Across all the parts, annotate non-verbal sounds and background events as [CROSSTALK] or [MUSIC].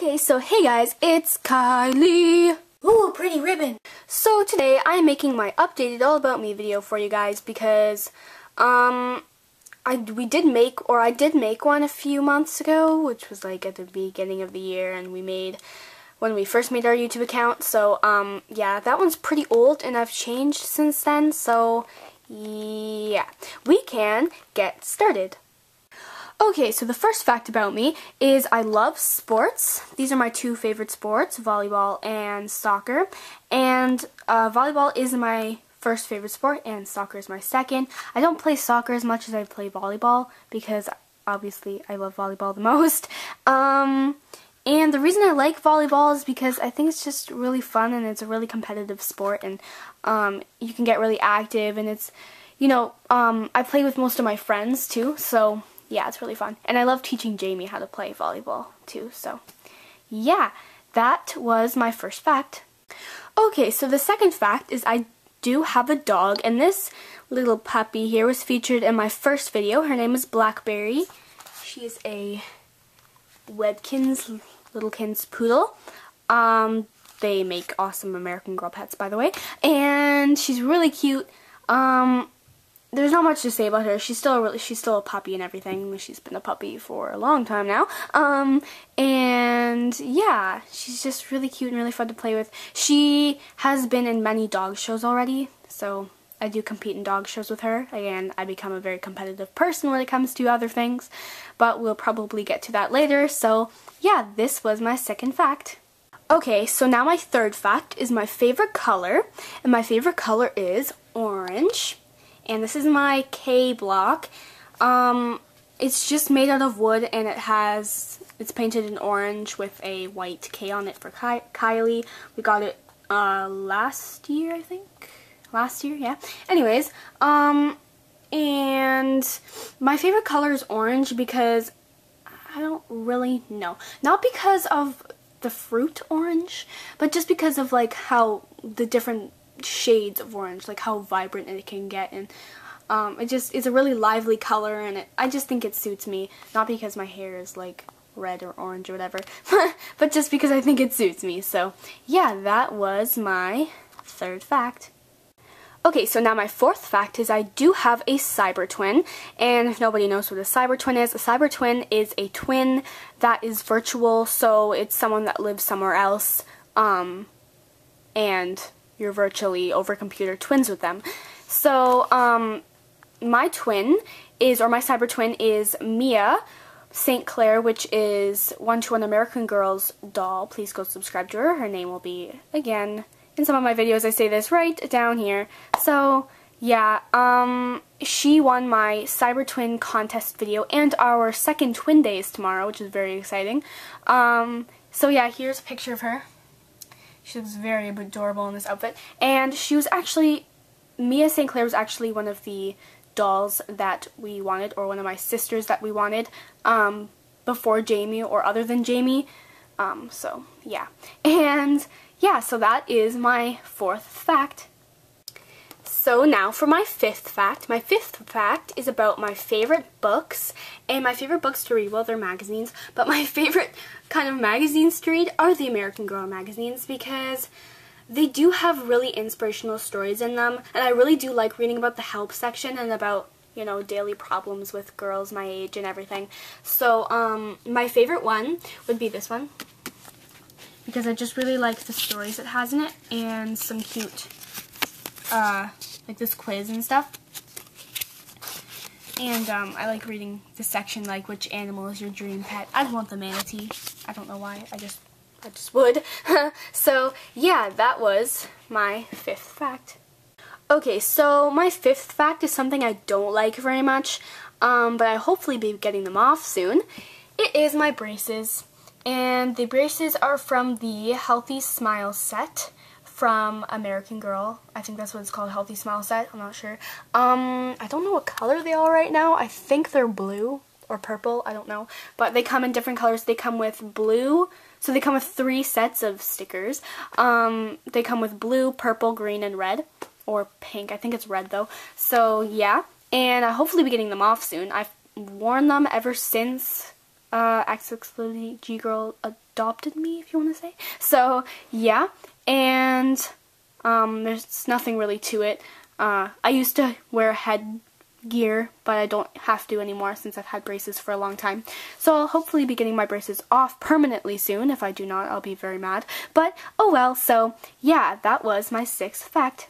Okay, so hey guys, it's Kylie. Ooh, pretty ribbon. So today I'm making my updated All About Me video for you guys because um I we did make or I did make one a few months ago, which was like at the beginning of the year and we made when we first made our YouTube account. So um yeah, that one's pretty old and I've changed since then. So yeah, we can get started. Okay, so the first fact about me is I love sports. These are my two favorite sports, volleyball and soccer. And uh, volleyball is my first favorite sport and soccer is my second. I don't play soccer as much as I play volleyball because obviously I love volleyball the [LAUGHS] most. Um, and the reason I like volleyball is because I think it's just really fun and it's a really competitive sport and um, you can get really active and it's, you know, um, I play with most of my friends too, so yeah, it's really fun. And I love teaching Jamie how to play volleyball too, so yeah, that was my first fact. Okay, so the second fact is I do have a dog, and this little puppy here was featured in my first video. Her name is Blackberry. She is a Webkinz Lil'Kinz Poodle. Um, they make awesome American Girl pets, by the way. And she's really cute. Um, there's not much to say about her. She's still a really, she's still a puppy and everything. She's been a puppy for a long time now. Um, and yeah, she's just really cute and really fun to play with. She has been in many dog shows already, so I do compete in dog shows with her. Again, I become a very competitive person when it comes to other things, but we'll probably get to that later. So yeah, this was my second fact. Okay, so now my third fact is my favorite color, and my favorite color is orange and this is my K block. Um, it's just made out of wood and it has, it's painted in orange with a white K on it for Ky Kylie. We got it uh, last year, I think. Last year, yeah. Anyways, um, and my favorite color is orange because I don't really know. Not because of the fruit orange, but just because of like how the different shades of orange, like how vibrant it can get, and um, it just it's a really lively color, and it, I just think it suits me, not because my hair is like red or orange or whatever, [LAUGHS] but just because I think it suits me. So yeah, that was my third fact. Okay, so now my fourth fact is I do have a cyber twin, and if nobody knows what a cyber twin is, a cyber twin is a twin that is virtual, so it's someone that lives somewhere else, um, and you're virtually over computer twins with them. So, um, my twin is, or my cyber twin is Mia St. Clair, which is One to One American Girl's doll. Please go subscribe to her. Her name will be, again, in some of my videos I say this right down here. So, yeah, um, she won my Cyber Twin contest video and our second Twin Days tomorrow, which is very exciting. Um, so yeah, here's a picture of her. She looks very adorable in this outfit. And she was actually, Mia St. Clair was actually one of the dolls that we wanted, or one of my sisters that we wanted, um, before Jamie or other than Jamie. Um, so, yeah. And, yeah, so that is my fourth fact. So now for my fifth fact. My fifth fact is about my favorite books. And my favorite books to read, well, they're magazines. But my [LAUGHS] favorite kind of magazines to read are the American Girl magazines because they do have really inspirational stories in them. And I really do like reading about the help section and about you know, daily problems with girls my age and everything. So, um, my favorite one would be this one. Because I just really like the stories it has in it and some cute uh, like this quiz and stuff. And um, I like reading the section like which animal is your dream pet. I'd want the manatee. I don't know why. I just I just would. [LAUGHS] so yeah, that was my fifth fact. Okay, so my fifth fact is something I don't like very much, um, but I hopefully be getting them off soon. It is my braces, and the braces are from the Healthy Smile set from American Girl. I think that's what it's called, Healthy Smile Set. I'm not sure. Um, I don't know what color they are right now. I think they're blue or purple. I don't know. But they come in different colors. They come with blue. So they come with three sets of stickers. Um, they come with blue, purple, green, and red. Or pink. I think it's red though. So yeah. And I'll hopefully be getting them off soon. I've worn them ever since uh, XX G Girl adopted me, if you want to say. So, yeah, and um, there's nothing really to it. Uh, I used to wear headgear, but I don't have to anymore since I've had braces for a long time. So I'll hopefully be getting my braces off permanently soon. If I do not, I'll be very mad. But, oh well, so yeah, that was my sixth fact.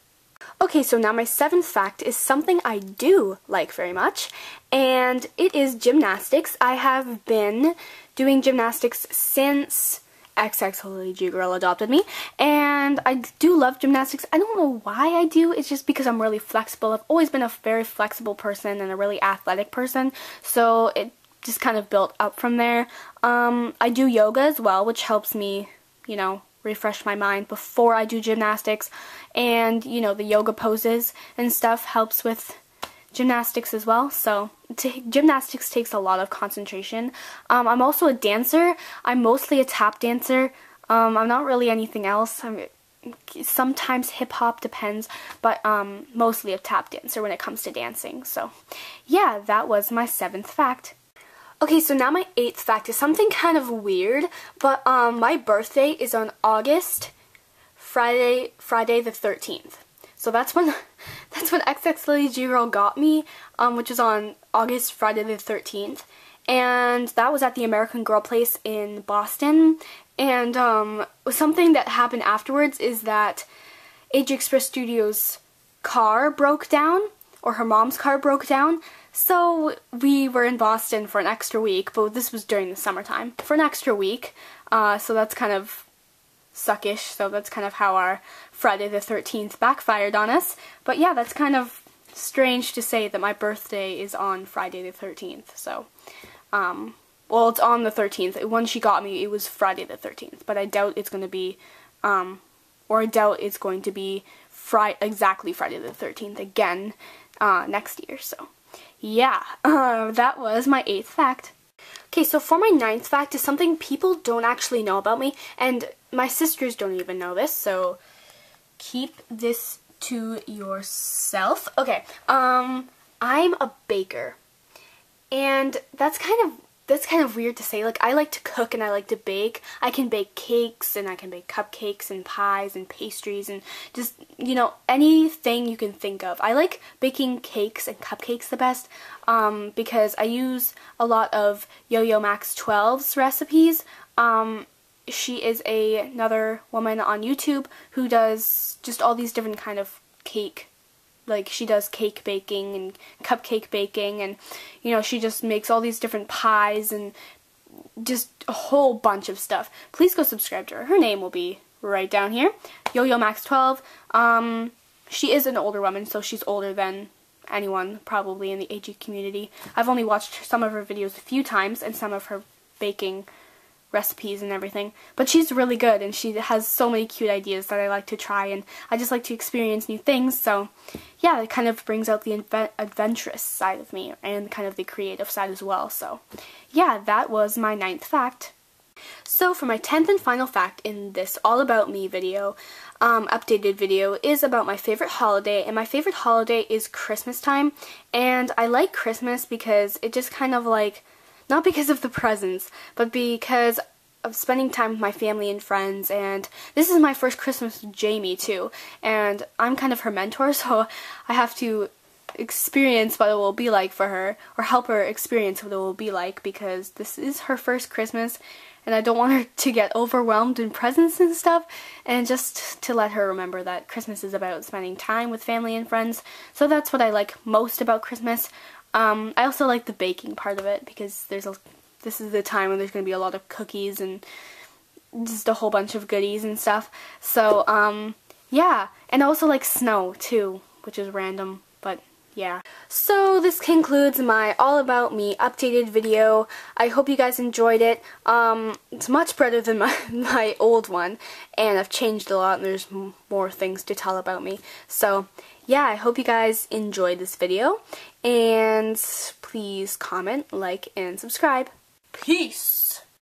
Okay, so now my seventh fact is something I do like very much, and it is gymnastics. I have been doing gymnastics since XX Girl adopted me, and I do love gymnastics. I don't know why I do, it's just because I'm really flexible. I've always been a very flexible person and a really athletic person, so it just kind of built up from there. Um, I do yoga as well, which helps me, you know, refresh my mind before I do gymnastics, and, you know, the yoga poses and stuff helps with gymnastics as well. So gymnastics takes a lot of concentration. Um, I'm also a dancer. I'm mostly a tap dancer. Um, I'm not really anything else. I'm sometimes hip hop depends, but um, mostly a tap dancer when it comes to dancing. So yeah, that was my seventh fact. Okay, so now my eighth fact is something kind of weird, but um, my birthday is on August Friday, Friday the 13th. So that's when [LAUGHS] that's when XX G Girl got me, um, which was on August Friday the 13th. And that was at the American Girl Place in Boston. And um, something that happened afterwards is that Age Express Studios' car broke down, or her mom's car broke down. So we were in Boston for an extra week, but this was during the summertime, for an extra week. Uh, so that's kind of suckish, so that's kind of how our Friday the 13th backfired on us. But yeah, that's kind of strange to say that my birthday is on Friday the 13th, so, um, well, it's on the 13th. When she got me, it was Friday the 13th, but I doubt it's going to be, um, or I doubt it's going to be Fri exactly Friday the 13th again, uh, next year, so, yeah, [LAUGHS] uh, that was my eighth fact. Okay, so for my ninth fact is something people don't actually know about me, and my sisters don't even know this, so keep this to yourself. Okay, um, I'm a baker. And that's kind of that's kind of weird to say. Like, I like to cook and I like to bake. I can bake cakes and I can bake cupcakes and pies and pastries and just, you know, anything you can think of. I like baking cakes and cupcakes the best um, because I use a lot of Yoyomax12's recipes. Um, she is a, another woman on YouTube who does just all these different kind of cake like she does cake baking and cupcake baking and you know she just makes all these different pies and just a whole bunch of stuff. Please go subscribe to her. Her name will be right down here. Yoyomax12. Um, she is an older woman, so she's older than anyone probably in the AG community. I've only watched some of her videos a few times and some of her baking recipes and everything. But she's really good and she has so many cute ideas that I like to try and I just like to experience new things. So yeah, it kind of brings out the adventurous side of me and kind of the creative side as well. So yeah, that was my ninth fact. So for my 10th and final fact in this All About Me video, um, updated video, is about my favorite holiday, and my favorite holiday is Christmas time, and I like Christmas because it just kind of like not because of the presents, but because of spending time with my family and friends and this is my first Christmas with Jamie too and I'm kind of her mentor [LAUGHS] so I have to experience what it will be like for her or help her experience what it will be like because this is her first Christmas and I don't want her to get overwhelmed in presents and stuff and just to let her remember that Christmas is about spending time with family and friends so that's what I like most about Christmas um, I also like the baking part of it because there's a this is the time when there's going to be a lot of cookies and just a whole bunch of goodies and stuff. So, um, yeah. And I also like snow, too, which is random, but yeah. So this concludes my All About Me updated video. I hope you guys enjoyed it. Um, it's much better than my, [LAUGHS] my old one, and I've changed a lot, and there's more things to tell about me. So, yeah, I hope you guys enjoyed this video, and please comment, like, and subscribe. Peace!